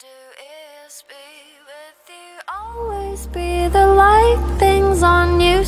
do is be with you, always be the light things on you.